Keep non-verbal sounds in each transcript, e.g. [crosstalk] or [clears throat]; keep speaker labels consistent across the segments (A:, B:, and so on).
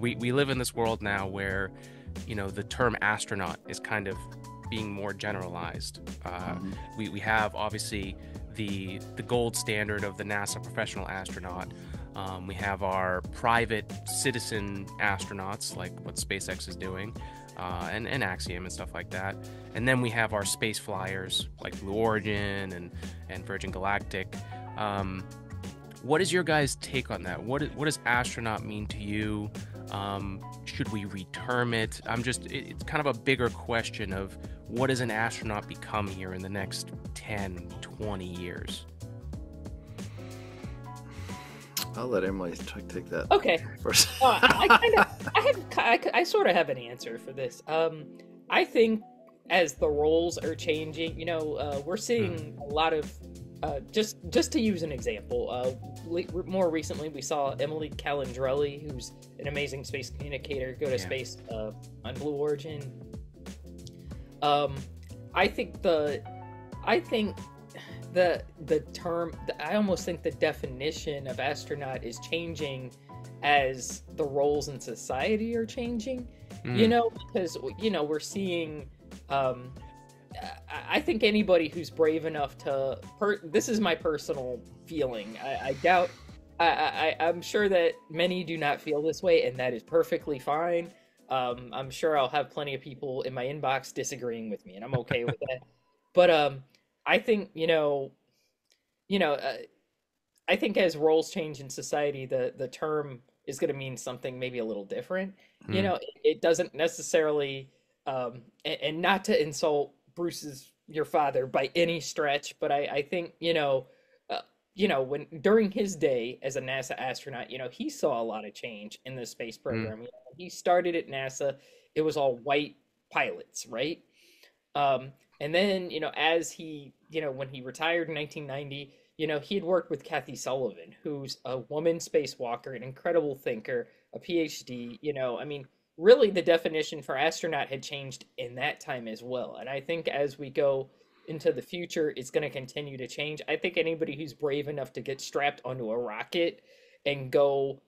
A: We we live in this world now where, you know, the term astronaut is kind of being more generalized. Uh, mm-hmm. We we have obviously the the gold standard of the NASA professional astronaut. Um, we have our private citizen astronauts, like what SpaceX is doing, uh, and, and Axiom and stuff like that. And then we have our space flyers, like Blue Origin and, and Virgin Galactic. Um, what is your guys' take on that? What, what does astronaut mean to you? Um, should we reterm it? I'm just, it, it's kind of a bigger question of what does an astronaut become here in the next 10, 20 years?
B: I'll let Emily take that.
C: Okay. First. uh, I [laughs] kind of, I have, I, I sort of have an answer for this. Um, I think as the roles are changing, you know, uh, we're seeing a lot of, uh, just just to use an example, uh, le- more recently we saw Emily Calandrelli, who's an amazing space communicator, go to yeah. space uh, on Blue Origin. Um, I think the, I think the the term i almost think the definition of astronaut is changing as the roles in society are changing mm. you know because you know we're seeing um i think anybody who's brave enough to per, this is my personal feeling i, I doubt I, I i'm sure that many do not feel this way and that is perfectly fine um i'm sure i'll have plenty of people in my inbox disagreeing with me and i'm okay with that [laughs] but um I think you know, you know, uh, I think as roles change in society, the the term is going to mean something maybe a little different. Mm. You hmm. know, it, it, doesn't necessarily, um, and, and, not to insult Bruce's your father by any stretch, but I I think you know. Uh, you know, when during his day as a NASA astronaut, you know, he saw a lot of change in the space hmm. program. Mm. You know, he started at NASA; it was all white pilots, right? Um, and then, you know, as he, you know, when he retired in 1990, you know, he had worked with Kathy Sullivan, who's a woman spacewalker, an incredible thinker, a PhD. You know, I mean, really the definition for astronaut had changed in that time as well. And I think as we go into the future, it's going to continue to change. I think anybody who's brave enough to get strapped onto a rocket and go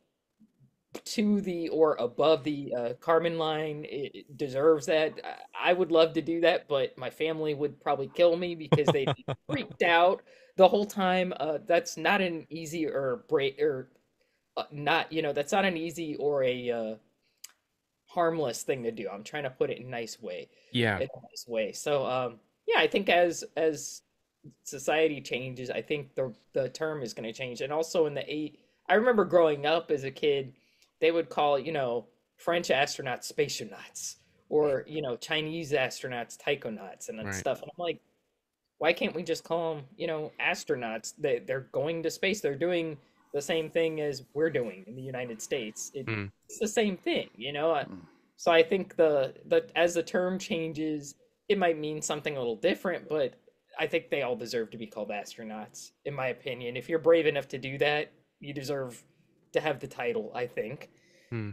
C: to the or above the uh, Kármán line it deserves that. I would love to do that, but my family would probably kill me because they'd be [laughs] freaked out the whole time. Uh, that's not an easy or break or uh, not. You know, that's not an easy or a uh, harmless thing to do. I'm trying to put it in a nice way.
A: Yeah, in
C: a nice way. So, um, yeah, I think as as society changes, I think the the term is going to change, and also in the eight. I remember growing up as a kid they would call you know French astronauts spationauts or you know Chinese astronauts taikonauts and right. stuff. And I'm like, why can't we just call them you know astronauts? They they're going to space. They're doing the same thing as we're doing in the United States. It, mm. It's the same thing, you know. Mm. So I think the the as the term changes, it might mean something a little different, but I think they all deserve to be called astronauts, in my opinion. If you're brave enough to do that, you deserve to have the title, I think. Hmm.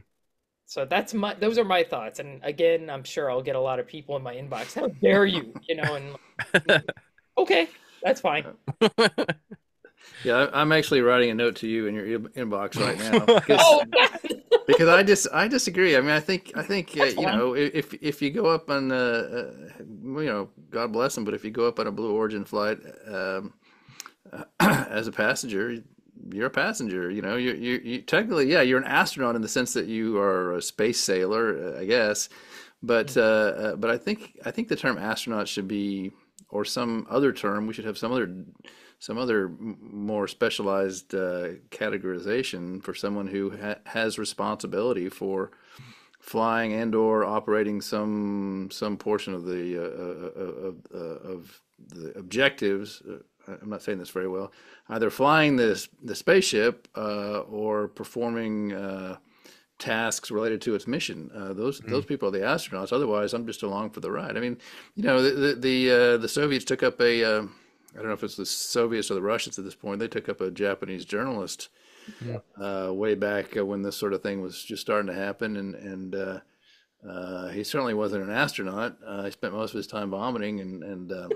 C: So that's my those are my thoughts. And again, I'm sure I'll get a lot of people in my inbox. How dare you? You know, and [laughs] okay, that's fine. [laughs]
B: Yeah, I'm actually writing a note to you in your inbox right now [laughs] because, oh, [laughs] because I just I disagree. I mean, I think I think uh, you know if if you go up on uh, uh, you know God bless them, but if you go up on a Blue Origin flight um, [clears throat] as a passenger, you're a passenger. You know, you you, you technically, yeah, you're an astronaut in the sense that you are a space sailor, uh, I guess. But mm-hmm. uh, uh, but I think I think the term astronaut should be, or some other term. We should have some other some other more specialized uh, categorization for someone who ha- has responsibility for flying and or operating some some portion of the uh, uh, of, of the objectives I'm not saying this very well, either flying this the spaceship uh, or performing uh, tasks related to its mission. Uh, those mm. those people are the astronauts. Otherwise, I'm just along for the ride. I mean, you know, the the the, uh, the Soviets took up a uh, I don't know if it's the Soviets or the Russians at this point. They took up a Japanese journalist yeah. Uh, way back when this sort of thing was just starting to happen, and and. he certainly wasn't an astronaut. he spent most of his time vomiting and, and [laughs]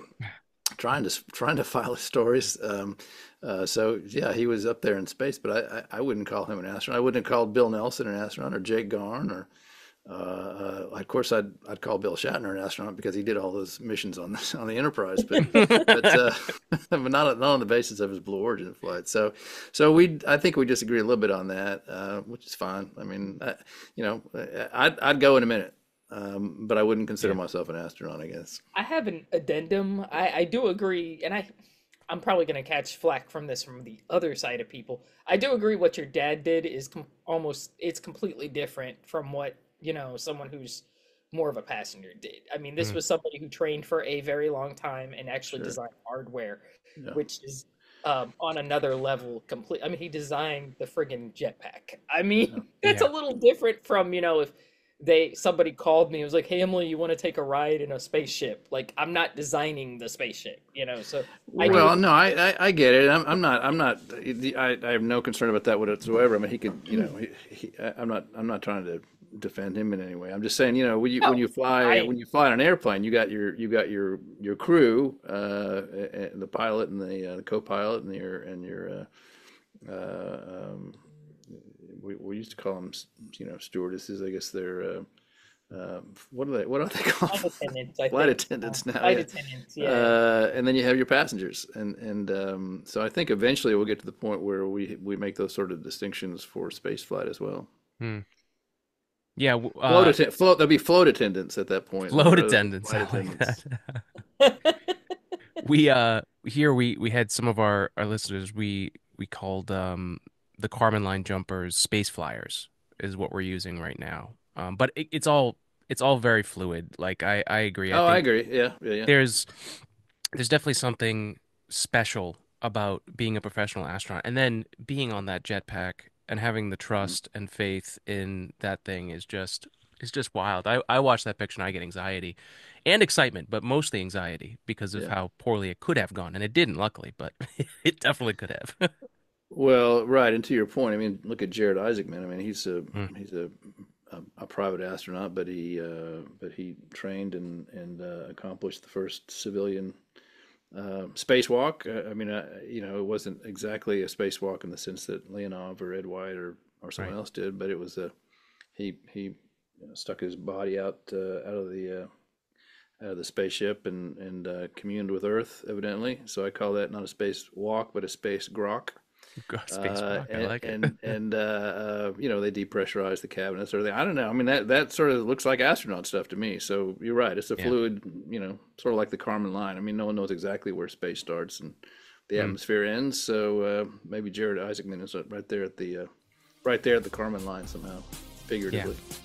B: trying to [laughs] trying to file his stories. Um, uh, so yeah, he was up there in space, but I, I, I, wouldn't call him an astronaut. I wouldn't have called Bill Nelson an astronaut or Jake Garn or uh, uh, of course, I'd I'd call Bill Shatner an astronaut because he did all those missions on the [laughs] on the Enterprise, but [laughs] but, uh, but not not on the basis of his Blue Origin flight. So so we I think we disagree a little bit on that, uh, which is fine. I mean, I, you know, I'd I'd go in a minute. Um, but I wouldn't consider yeah. myself an astronaut, I guess.
C: I have an addendum. I, I do agree, and I I'm probably going to catch flack from this from the other side of people. I do agree what your dad did is com- almost it's completely different from what you know, someone who's more of a passenger did. I mean, this mm. was somebody who trained for a very long time and actually sure. designed hardware, yeah. which is um, on another level. Complete. I mean, he designed the friggin' jetpack. I mean, yeah. [laughs] that's yeah. a little different from you know if they somebody called me and was like hey emily you want to take a ride in a spaceship like i'm not designing the spaceship you know so
B: I well do... no I, I, I get it I'm, I'm not i'm not I, I have no concern about that whatsoever i mean he could you know he, he, i'm not i'm not trying to defend him in any way. I'm just saying, you know, when you no, when you fly I, when you fly on an airplane, you got your you got your your crew, uh, the pilot and the, uh, the co-pilot and your and your uh, uh, um, we, we used to call them you know stewardesses. I guess they're uh, uh, what are they? What are they called? Flight attendants. I [laughs] Flight think. attendants now. Flight yeah. attendants. Yeah. Uh, and then you have your passengers, and and um, so I think eventually we'll get to the point where we we make those sort of distinctions for space flight as well.
A: Hmm. Yeah, uh,
B: float, atten- float. There'll be float attendants at that point.
A: Float attendants. attendants. [laughs] we uh here we we had some of our our listeners. We we called um the Kármán line jumpers space flyers is what we're using right now. Um, but it, it's all it's all very fluid. Like I I agree.
B: I oh, I agree. Yeah, yeah, yeah.
A: There's there's definitely something special about being a professional astronaut and then being on that jetpack and having the mm-hmm. trust and faith in that thing is just is just wild. I, I watch that picture and I get anxiety and excitement, but mostly anxiety because of yeah. how poorly it could have gone. And it didn't, luckily, but [laughs] it definitely could have. [laughs]
B: well, right. And to your point, I mean, look at Jared Isaacman. I mean, he's a mm. he's a, a, a private astronaut, but he uh, but he trained and and uh, accomplished the first civilian uh, spacewalk. Uh, I mean, uh, you know, it wasn't exactly a spacewalk in the sense that Leonov or Ed White or, or someone right. else did, but it was a he he you know, stuck his body out uh, out of the uh, out of the spaceship and and uh, communed with Earth, evidently. So I call that not a space walk, but a space grok. [laughs]
A: Space uh,
B: and,
A: I like
B: it. and and uh, uh, you know they depressurize the cabinets or they I don't know. I mean that that sort of looks like astronaut stuff to me. So you're right. It's a yeah. fluid, you know, sort of like the Kármán line. I mean, no one knows exactly where space starts and the mm. atmosphere ends. So uh, maybe Jared Isaacman is right there at the uh, right there at the Kármán line somehow, figuratively.
A: Yeah.